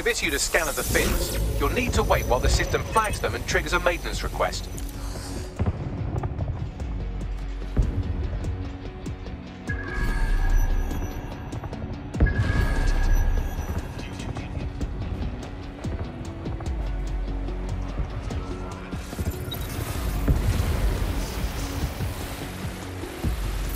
You've issued a scan of the fins. You'll need to wait while the system flags them and triggers a maintenance request.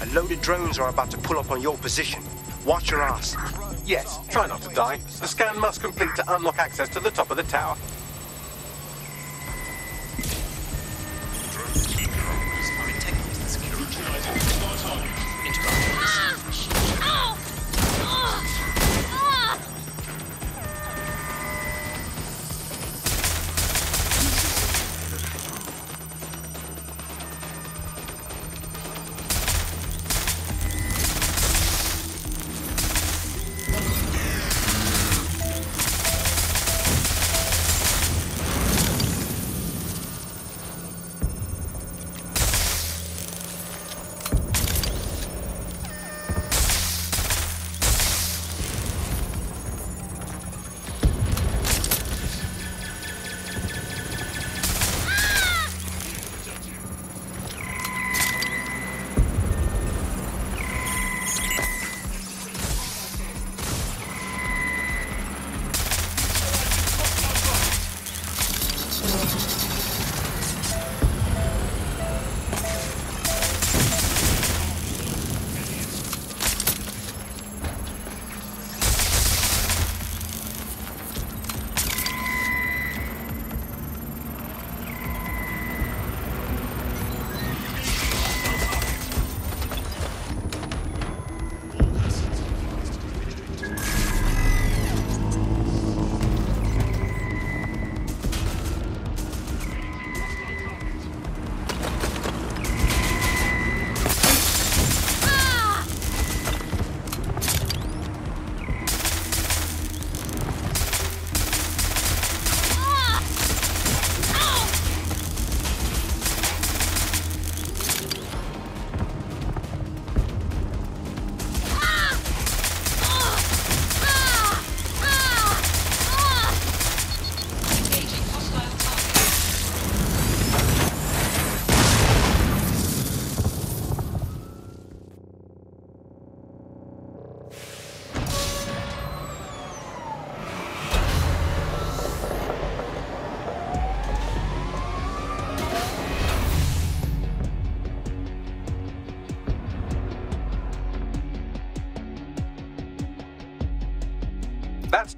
A load drones are about to pull up on your position. Watch your ass. Yes, try not to die. The scan must complete to unlock access to the top of the tower.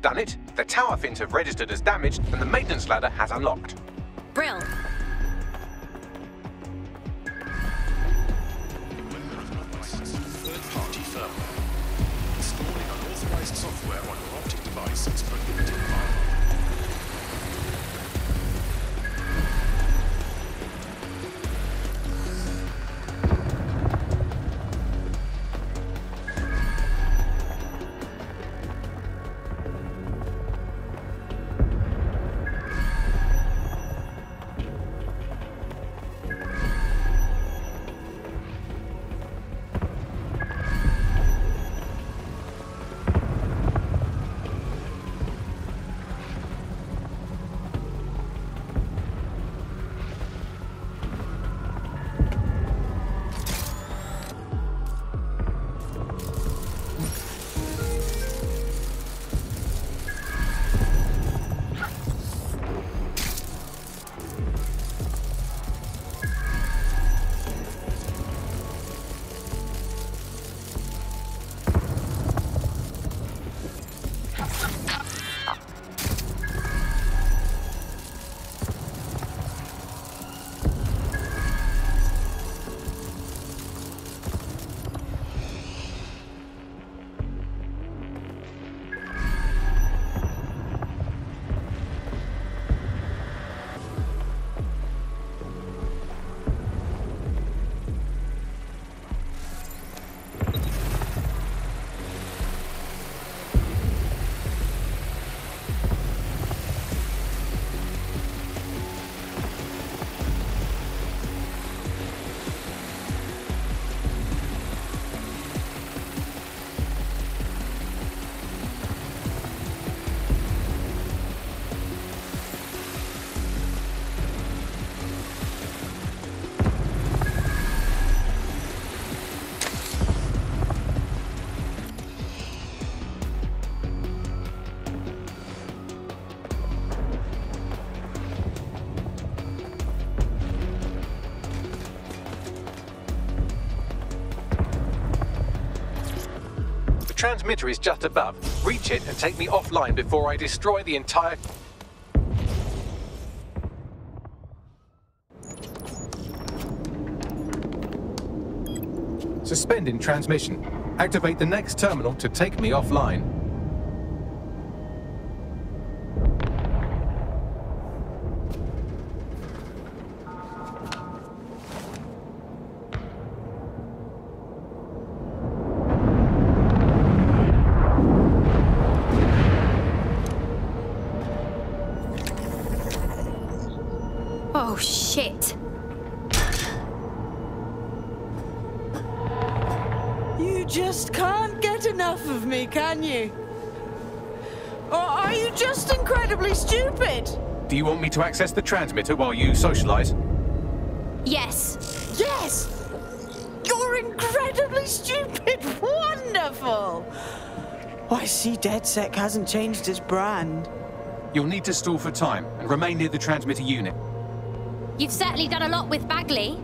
Done it. The tower fins have registered as damaged, and the maintenance ladder has unlocked. Brill. Transmitter is just above. Reach it and take me offline before I destroy the entire. Suspending transmission. Activate the next terminal to take me offline. Want me to access the transmitter while you socialize? Yes. Yes! You're incredibly stupid! Wonderful! I see DedSec hasn't changed his brand. You'll need to stall for time and remain near the transmitter unit. You've certainly done a lot with Bagley.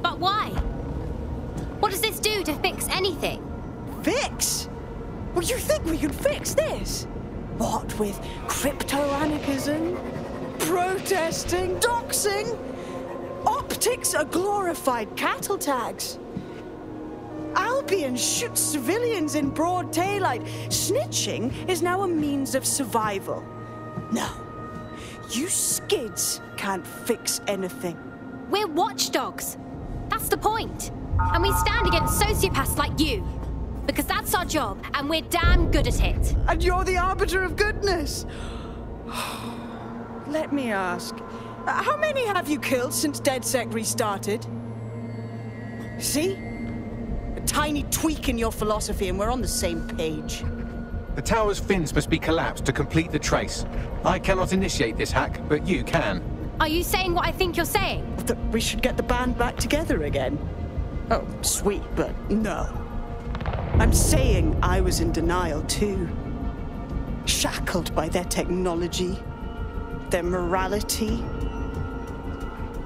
But why? What does this do to fix anything? Fix? Well, you think we can fix this? What with crypto-anarchism, protesting, doxing? Optics are glorified cattle tags. Albion shoots civilians in broad daylight. Snitching is now a means of survival. No, you skids can't fix anything. We're watchdogs. That's the point. And we stand against sociopaths like you. Because that's our job, and we're damn good at it. And you're the arbiter of goodness. Let me ask, uh, how many have you killed since DedSec restarted? See? A tiny tweak in your philosophy and we're on the same page. The tower's fins must be collapsed to complete the trace. I cannot initiate this hack, but you can. Are you saying what I think you're saying? That we should get the band back together again? Oh, sweet, but no. I'm saying I was in denial too. Shackled by their technology, their morality.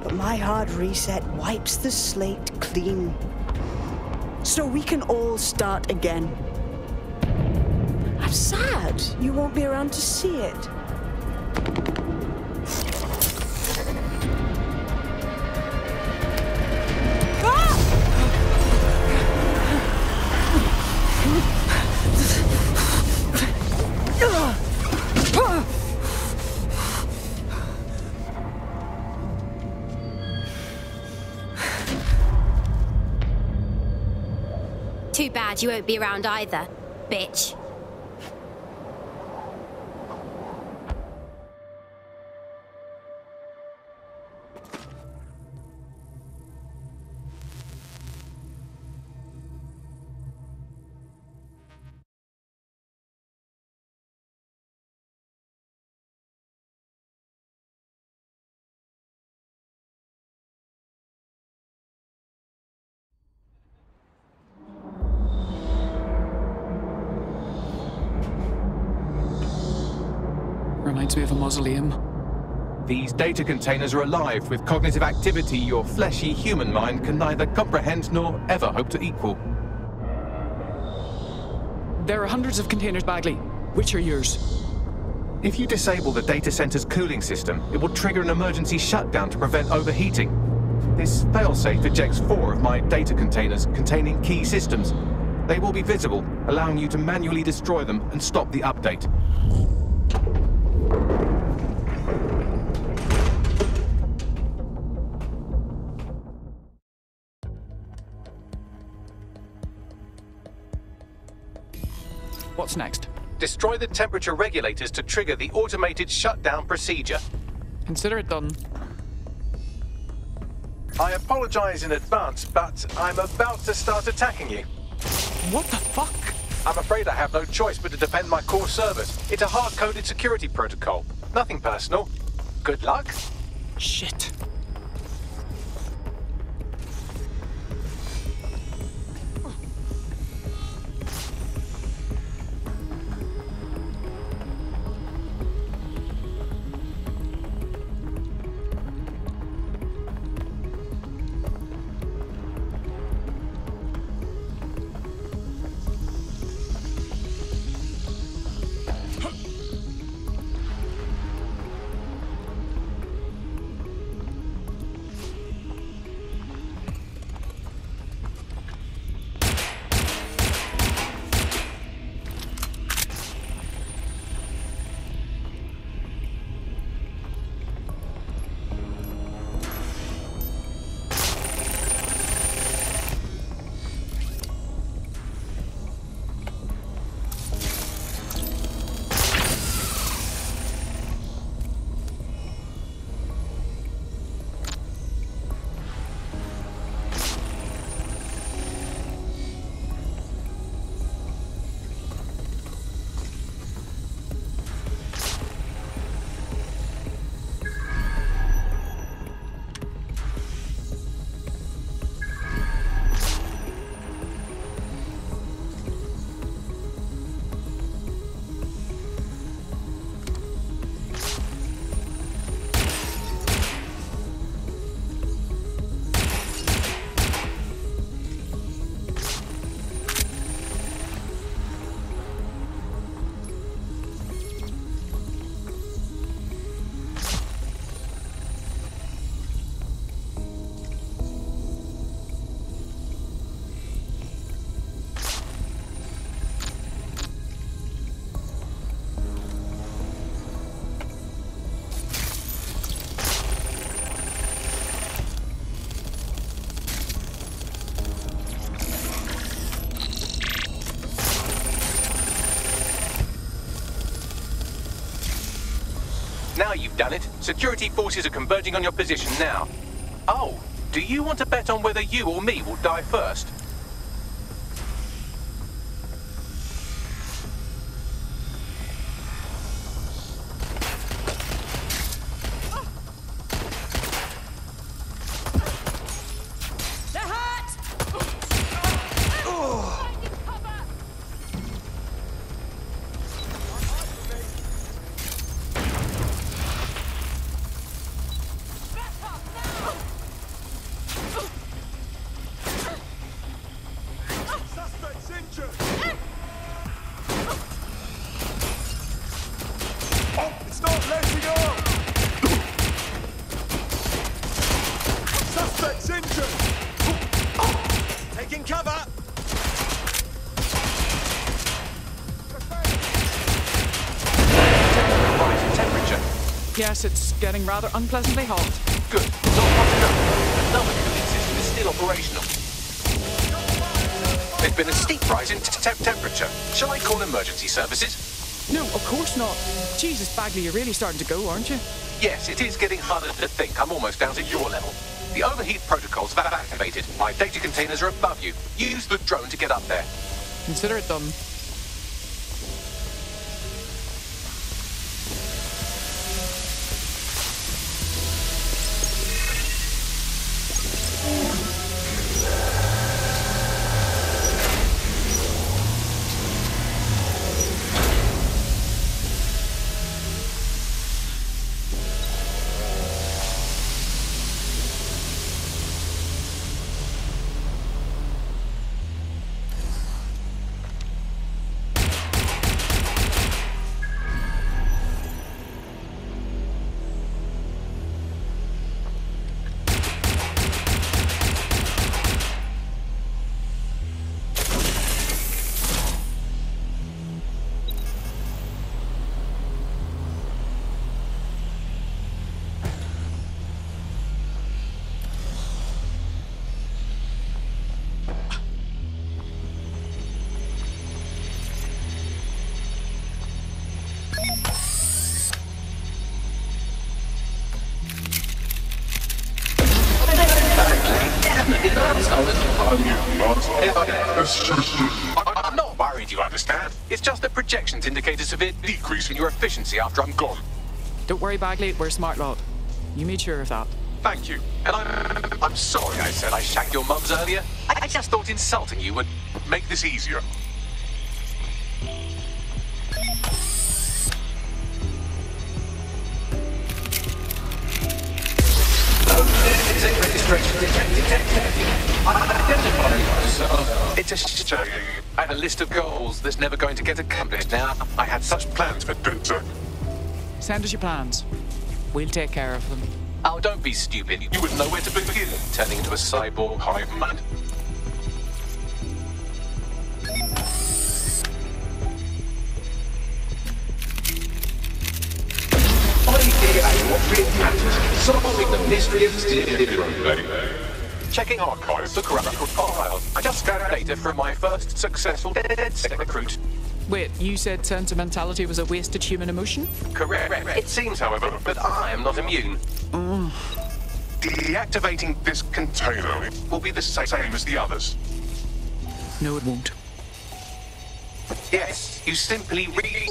But my hard reset wipes the slate clean. So we can all start again. I'm sad you won't be around to see it. Bad you won't be around either, bitch. Reminds me of a mausoleum. These data containers are alive with cognitive activity your fleshy human mind can neither comprehend nor ever hope to equal. There are hundreds of containers, Bagley. Which are yours? If you disable the data center's cooling system, it will trigger an emergency shutdown to prevent overheating. This failsafe ejects four of my data containers containing key systems. They will be visible, allowing you to manually destroy them and stop the update. What's next? Destroy the temperature regulators to trigger the automated shutdown procedure. Consider it done. I apologize in advance, but I'm about to start attacking you. What the fuck? I'm afraid I have no choice but to defend my core service. It's a hard-coded security protocol. Nothing personal. Good luck. Shit. Now you've done it. Security forces are converging on your position now. Oh, do you want to bet on whether you or me will die first? Yes, it's getting rather unpleasantly hot. Good. Not hot enough. Another cooling system is still operational. There's been a steep rise in temp temperature. Shall I call emergency services? No, of course not. Jesus, Bagley, you're really starting to go, aren't you? Yes, it is getting harder to think. I'm almost down to your level. The overheat protocols have activated. My data containers are above you. Use the drone to get up there. Consider it done. A severe decrease in your efficiency after I'm gone. Don't worry, Bagley, we're a smart lot. You made sure of that. Thank you. And I'm, I'm sorry I said I shagged your mums earlier. I, I just thought insulting you would make this easier. It's a shame. I had a list of goals that's never going to get accomplished now. I had such plans for Dunzer. Send us your plans. We'll take care of them. Oh, don't be stupid. You wouldn't know where to begin, turning into a cyborg hive mind. Solving the mystery of. Checking archives for corrupt files. I just scanned data from my first successful recruit. Wait, you said sentimentality was a wasted human emotion? Correct. It seems, however, that I am not immune. Deactivating this container will be the same as the others. No, it won't. Yes, you simply re...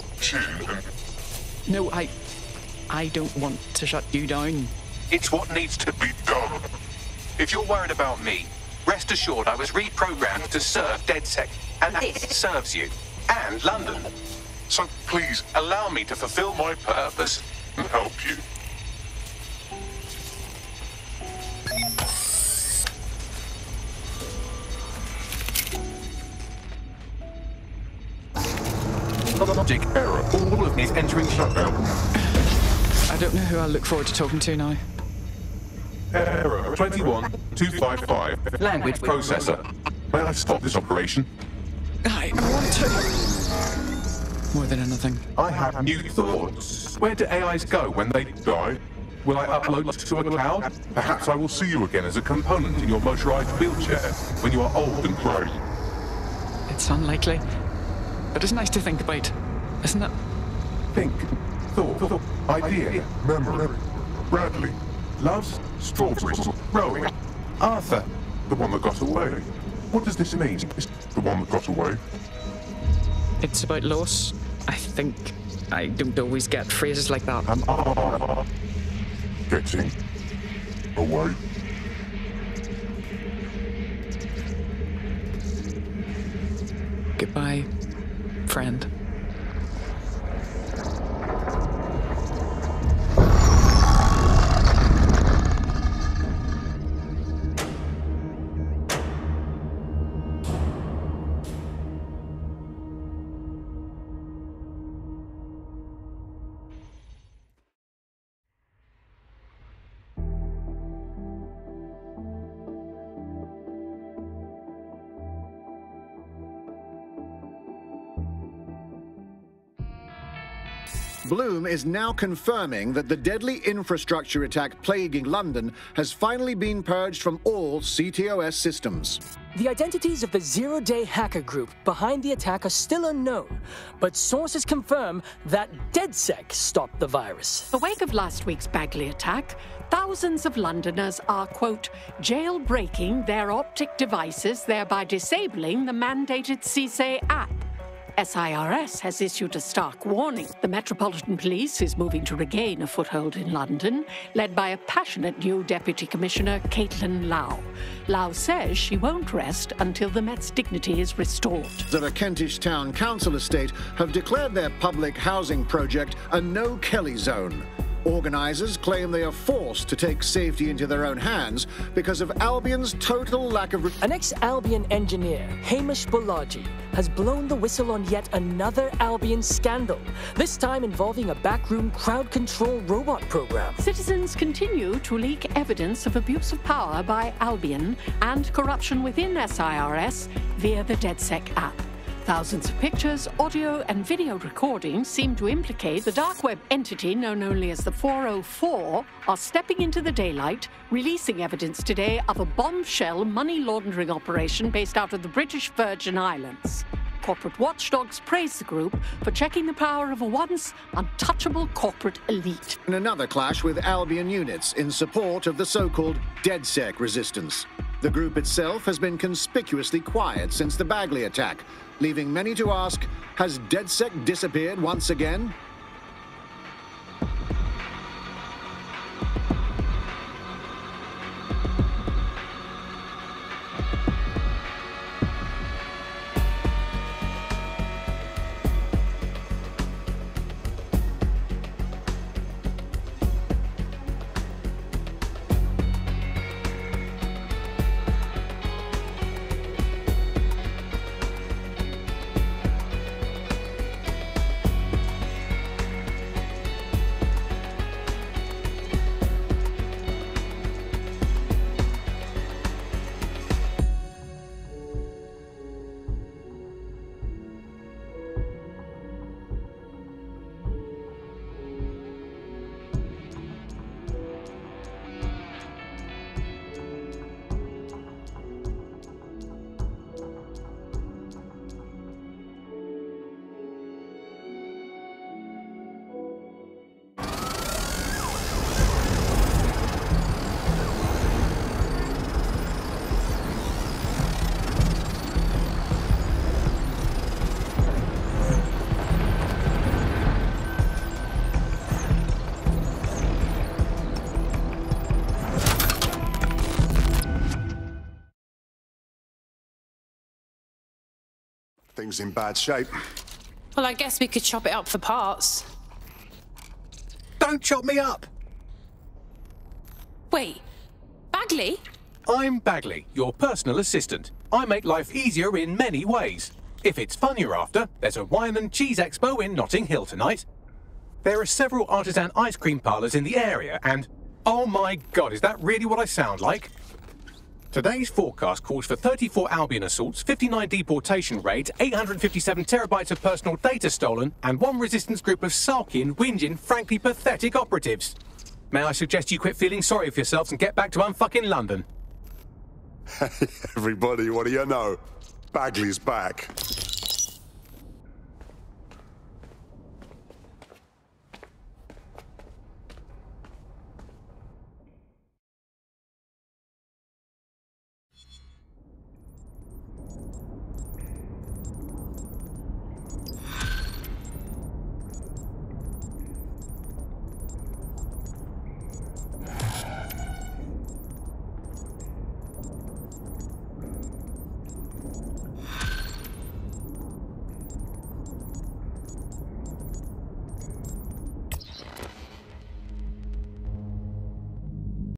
No, I. I don't want to shut you down. It's what needs to be done. If you're worried about me, rest assured I was reprogrammed to serve DedSec, and this serves you. And London. So please, allow me to fulfill my purpose and help you. Logic error. All of me is entering shutdown. I don't know who I look forward to talking to now. Error 21255. Language Processor. May I stop this operation? I want to. More than anything. I have new thoughts. Where do AIs go when they die? Will I upload to a cloud? Perhaps I will see you again as a component in your motorized wheelchair when you are old and grey. It's unlikely. But it's nice to think about, isn't it? Think. Thought. Idea. Memory. Bradley. Loves strawberries. Rowing. Arthur. The one that got away. What does this mean? The one that got away? It's about loss. I think I don't always get phrases like that. Am I getting away? Goodbye, friend. Bloom is now confirming that the deadly infrastructure attack plaguing London has finally been purged from all CTOS systems. The identities of the Zero Day hacker group behind the attack are still unknown, but sources confirm that DedSec stopped the virus. In the wake of last week's Bagley attack, thousands of Londoners are, quote, jailbreaking their optic devices, thereby disabling the mandated CSA app. SIRS has issued a stark warning. The Metropolitan Police is moving to regain a foothold in London, led by a passionate new Deputy Commissioner, Caitlin Lau. Lau says she won't rest until the Met's dignity is restored. A Kentish Town Council estate have declared their public housing project a no Kelley zone. Organisers claim they are forced to take safety into their own hands because of Albion's total lack of. An ex Albion engineer, Hamish Bolaji, has blown the whistle on yet another Albion scandal, this time involving a backroom crowd control robot program. Citizens continue to leak evidence of abuse of power by Albion and corruption within SIRS via the DedSec app. Thousands of pictures, audio, and video recordings seem to implicate the dark web entity known only as the 404 are stepping into the daylight, releasing evidence today of a bombshell money laundering operation based out of the British Virgin Islands. Corporate watchdogs praise the group for checking the power of a once untouchable corporate elite. In another clash with Albion units in support of the so called DedSec resistance. The group itself has been conspicuously quiet since the Bagley attack, leaving many to ask Has DedSec disappeared once again? Things in bad shape. Well, I guess we could chop it up for parts. Don't chop me up! Wait, Bagley? I'm Bagley, your personal assistant. I make life easier in many ways. If it's fun you're after, there's a wine and cheese expo in Notting Hill tonight. There are several artisan ice cream parlours in the area, and oh my god, is that really what I sound like? Today's forecast calls for 34 Albion assaults, 59 deportation raids, 857 terabytes of personal data stolen, and one resistance group of sulking, whinging, frankly pathetic operatives. May I suggest you quit feeling sorry for yourselves and get back to unfucking London? Everybody, what do you know? Bagley's back.